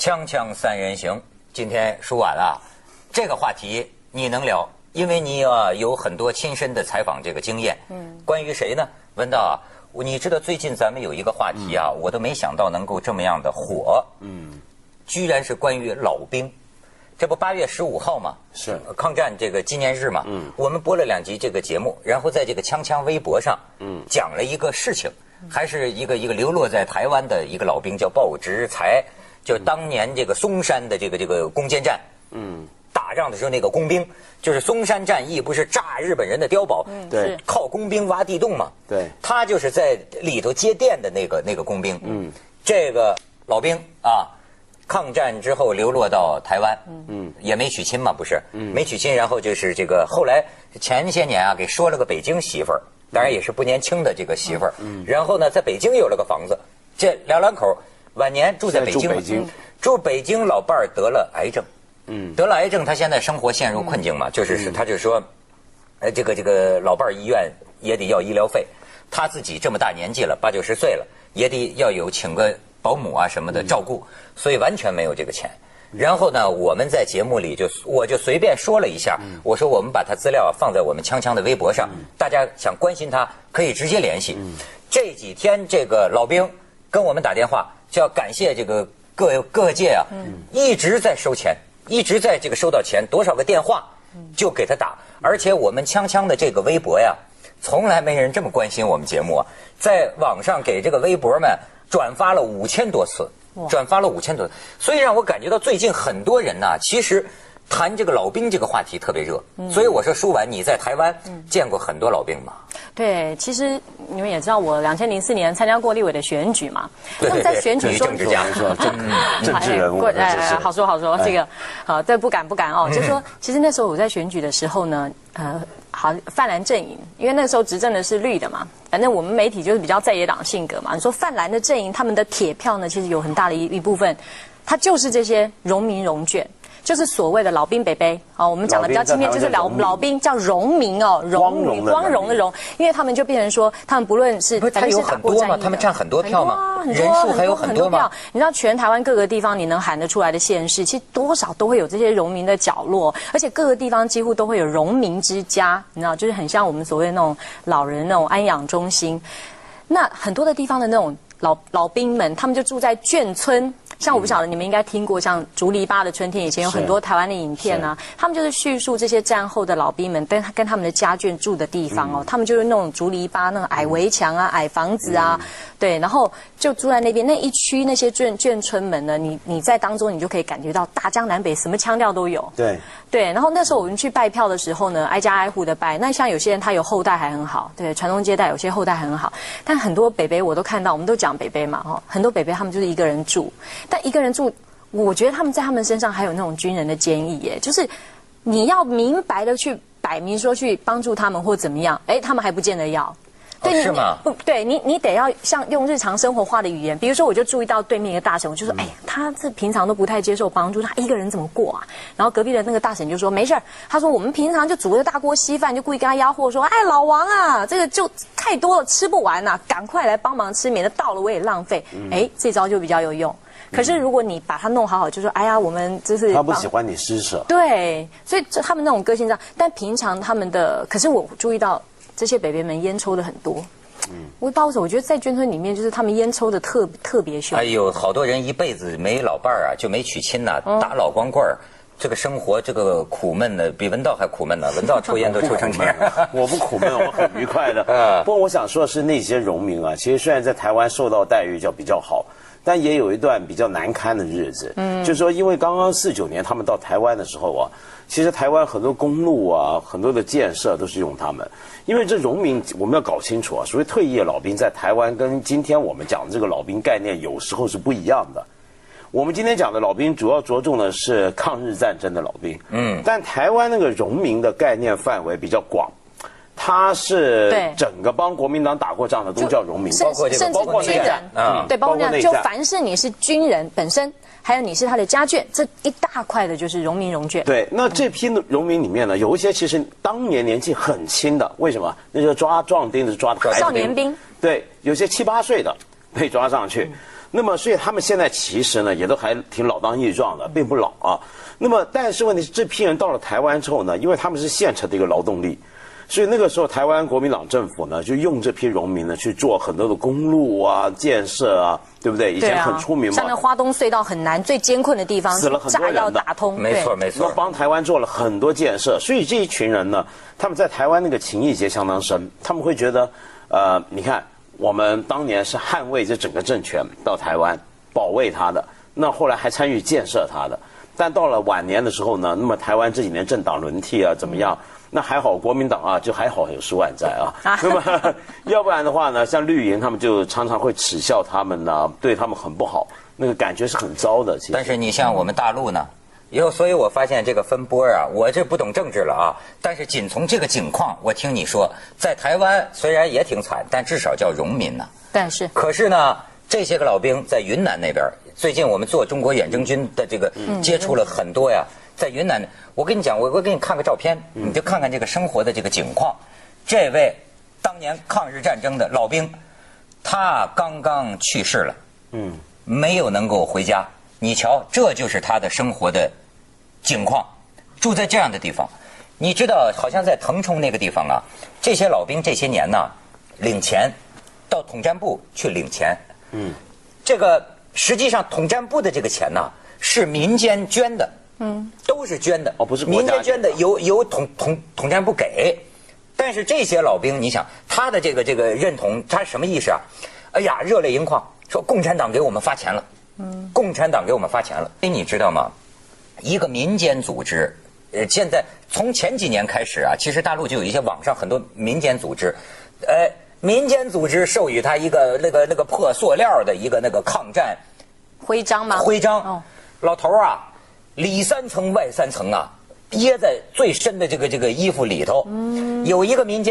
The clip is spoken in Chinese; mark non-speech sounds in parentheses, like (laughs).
锵锵三人行，今天说晚了，这个话题你能聊，因为你啊有很多亲身的采访这个经验。嗯，关于谁呢？文道啊，你知道最近咱们有一个话题啊，我都没想到能够这么样的火。嗯，居然是关于老兵。这不八月十五号嘛，是抗战这个纪念日嘛。嗯，我们播了两集这个节目，然后在这个锵锵微博上，嗯，讲了一个事情，还是一个一个流落在台湾的一个老兵叫鲍直才，就是当年这个松山的这个这个攻坚战，嗯，打仗的时候那个工兵，就是松山战役不是炸日本人的碉堡，嗯对。靠工兵挖地洞嘛，对。他就是在里头接电的那个那个工兵，嗯，这个老兵啊。抗战之后流落到台湾，嗯，也没娶亲嘛，不是，嗯，没娶亲，然后就是这个后来前些年啊，给说了个北京媳妇儿，当然也是不年轻的这个媳妇儿，嗯，然后呢，在北京有了个房子，这两两口晚年住在北京，住北京，住北京，老伴儿得了癌症，嗯，得了癌症，他现在生活陷入困境嘛，就是是他就说，哎，这个这个老伴儿医院也得要医疗费，他自己这么大年纪了，八九十岁了，也得要有请个。保姆啊什么的照顾，所以完全没有这个钱。然后呢，我们在节目里就我就随便说了一下，我说我们把他资料放在我们锵锵的微博上，大家想关心他可以直接联系。这几天这个老兵跟我们打电话，就要感谢这个各各界啊，一直在收钱，一直在这个收到钱，多少个电话就给他打，而且我们锵锵的这个微博呀，从来没人这么关心我们节目啊，在网上给这个微博们。转发了五千多次，转发了五千多，所以让我感觉到最近很多人呢，其实谈这个老兵这个话题特别热。所以我说，舒婉，你在台湾见过很多老兵吗？对，其实你们也知道，我两千零四年参加过立委的选举嘛。(laughs) 那么在选举中，政治家说 (laughs) 人物，哎，好说好说这个，好，这不敢不敢哦。就说，其实那时候我在选举的时候呢，呃。好，泛蓝阵营，因为那时候执政的是绿的嘛，反正我们媒体就是比较在野党性格嘛。你说泛蓝的阵营，他们的铁票呢，其实有很大的一一部分，它就是这些农民农眷。就是所谓的老兵北北，啊，我们讲的比较轻便，就是老老兵叫荣民哦，荣光荣的荣，因为他们就变成说，他们不论是他有很多嘛？他们占很多票嘛？人数还有很多票。你知道全台湾各个地方你能喊得出来的县市，其实多少都会有这些荣民的角落，而且各个地方几乎都会有荣民之家，你知道，就是很像我们所谓那种老人那种安养中心。那很多的地方的那种老老兵们，他们就住在眷村。像我不晓得你们应该听过像《竹篱笆的春天》，以前有很多台湾的影片啊，他们就是叙述这些战后的老兵们跟跟他们的家眷住的地方哦，他们就是那种竹篱笆那种矮围墙啊、矮房子啊，对，然后就住在那边那一区那些眷眷村们呢，你你在当中你就可以感觉到大江南北什么腔调都有，对。对，然后那时候我们去拜票的时候呢，挨家挨户的拜，那像有些人他有后代还很好，对，传宗接代有些后代很好，但很多北北我都看到，我们都讲北北嘛哈，很多北北他们就是一个人住。但一个人住，我觉得他们在他们身上还有那种军人的坚毅耶，就是你要明白的去摆明说去帮助他们或怎么样，哎，他们还不见得要。对，是吗？不对，你你得要像用日常生活化的语言，比如说我就注意到对面一个大婶，我就说，哎呀，他这平常都不太接受帮助，他一个人怎么过啊？然后隔壁的那个大婶就说，没事儿，他说我们平常就煮个大锅稀饭，就故意跟他吆喝说，哎，老王啊，这个就太多了，吃不完呐，赶快来帮忙吃，免得到了我也浪费。哎，这招就比较有用。可是如果你把它弄好好，就说，哎呀，我们就是他不喜欢你施舍。对，所以这他们那种个性上，但平常他们的，可是我注意到这些北边们烟抽的很多。嗯，我包子，我觉得在眷村里面，就是他们烟抽的特特别凶。哎呦，好多人一辈子没老伴儿啊，就没娶亲呐，打老光棍儿，这个生活这个苦闷的，比文道还苦闷呢。(laughs) 文道抽烟都抽成这样，我不苦闷，我很愉快的。嗯，(laughs) 不过我想说的是，那些农民啊，其实虽然在台湾受到待遇叫比较好，但也有一段比较难堪的日子。嗯，就是说，因为刚刚四九年他们到台湾的时候啊。其实台湾很多公路啊，很多的建设都是用他们，因为这农民我们要搞清楚啊，所谓退役老兵在台湾跟今天我们讲的这个老兵概念有时候是不一样的。我们今天讲的老兵主要着重的是抗日战争的老兵，嗯，但台湾那个农民的概念范围比较广，他是整个帮国民党打过仗的都叫农民，包括甚至军人，嗯，对，包括那就凡是你是军人本身。还有你是他的家眷，这一大块的就是荣民荣眷。对，那这批荣民里面呢，有一些其实当年年纪很轻的，为什么？那就抓壮丁的抓的少年兵。对，有些七八岁的被抓上去，那么，所以他们现在其实呢，也都还挺老当益壮的，并不老啊。那么，但是问题是，这批人到了台湾之后呢，因为他们是现成的一个劳动力，所以那个时候台湾国民党政府呢，就用这批农民呢去做很多的公路啊、建设啊，对不对？以前很出名嘛。像那花东隧道很难，最艰困的地方，死了很多人的。打通，没错没错。那帮台湾做了很多建设，所以这一群人呢，他们在台湾那个情谊结相当深，他们会觉得，呃，你看。我们当年是捍卫这整个政权到台湾，保卫他的，那后来还参与建设他的，但到了晚年的时候呢，那么台湾这几年政党轮替啊，怎么样？那还好，国民党啊，就还好有苏万在啊。(laughs) 那么 (laughs) 要不然的话呢，像绿营他们就常常会耻笑他们呢，对他们很不好，那个感觉是很糟的。其实，但是你像我们大陆呢？以后，所以我发现这个分波啊，我这不懂政治了啊。但是仅从这个景况，我听你说，在台湾虽然也挺惨，但至少叫荣民呢。但是，可是呢，这些个老兵在云南那边，最近我们做中国远征军的这个接触了很多呀。在云南，我跟你讲，我我给你看个照片，你就看看这个生活的这个景况。这位当年抗日战争的老兵，他刚刚去世了，嗯，没有能够回家。你瞧，这就是他的生活的。景况，住在这样的地方，你知道，好像在腾冲那个地方啊，这些老兵这些年呢，领钱，到统战部去领钱。嗯，这个实际上统战部的这个钱呢，是民间捐的。嗯，都是捐的。哦，不是民间捐的，由由统统统战部给。但是这些老兵，你想他的这个这个认同，他什么意思啊？哎呀，热泪盈眶，说共产党给我们发钱了。嗯，共产党给我们发钱了。哎，你知道吗？一个民间组织，呃，现在从前几年开始啊，其实大陆就有一些网上很多民间组织，呃，民间组织授予他一个那个那个破塑料的一个那个抗战徽章吗？徽章，老头儿啊，里三层外三层啊，掖在最深的这个这个衣服里头，有一个民间。